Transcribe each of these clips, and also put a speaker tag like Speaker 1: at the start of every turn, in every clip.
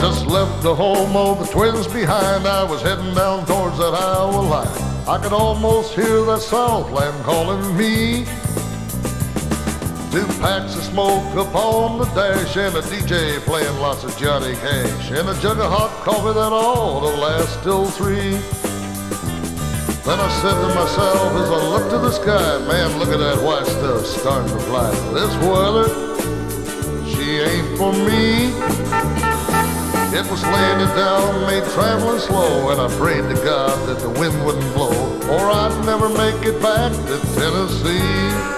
Speaker 1: left the home of the twins behind. I was heading down towards that Iowa line. I could almost hear that Southland calling me. Two packs of smoke upon the dash and a DJ playing lots of Johnny Cash and a jug of hot coffee that ought to last till three. Then I said to myself as I looked to the sky, man, look at that white stuff starting to fly. This weather, she ain't for me. It was laying it down, made traveling slow, and I prayed to God that the wind wouldn't blow, or I'd never make it back to Tennessee.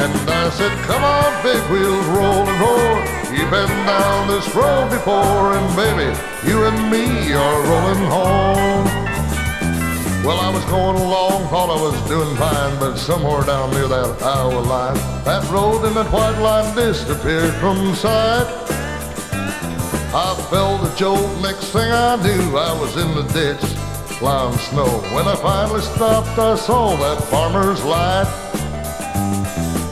Speaker 1: And I said, come on, big wheels, roll and roll. You've been down this road before, and baby, you and me are rolling home. Well, I was going along, thought I was doing fine, but somewhere down near that Iowa line, that road and that white line disappeared from sight. I felt a jolt, next thing I knew, I was in the ditch, plowing snow. When I finally stopped, I saw that farmer's light.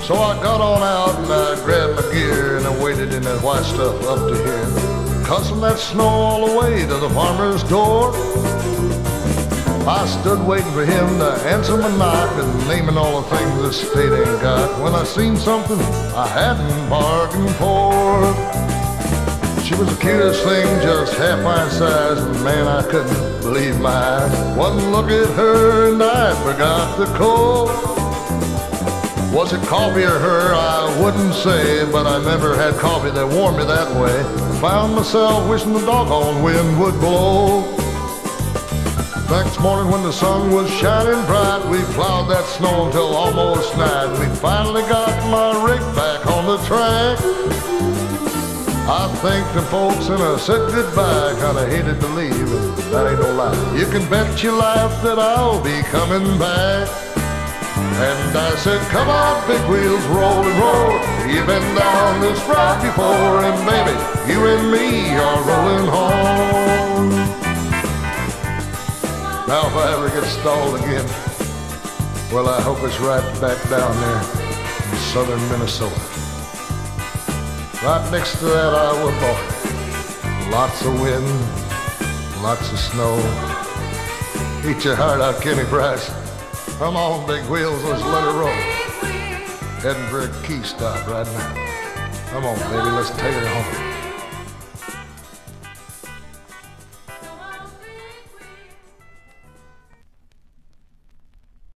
Speaker 1: So I got on out and I grabbed my gear and I waited in that white stuff up to here. Cussing that snow all the way to the farmer's door. I stood waiting for him to answer my knock and naming all the things this state ain't got. When I seen something I hadn't bargained for. She was the cutest thing, just half my size, and man, I couldn't believe my eyes. One look at her and I forgot the cold. Was it coffee or her? I wouldn't say, but I never had coffee that warmed me that way. Found myself wishing the doggone wind would blow. Next morning when the sun was shining bright, we plowed that snow until almost night. We finally got my rig back on the track. I thanked the folks and I said goodbye. Kinda hated to leave, and that ain't no lie. You can bet your life that I'll be coming back. And I said, come on, big wheels, roll and roll. You've been down this road before, and baby, you and me are rolling home. Now, if I ever get stalled again, well, I hope it's right back down there in southern Minnesota. Right next to that Iowa border. Lots of wind, lots of snow. Eat your heart out, Kenny Price. Come on, big wheels, let's let her roll. Heading for a key stop right now. Come on, baby, let's take her home.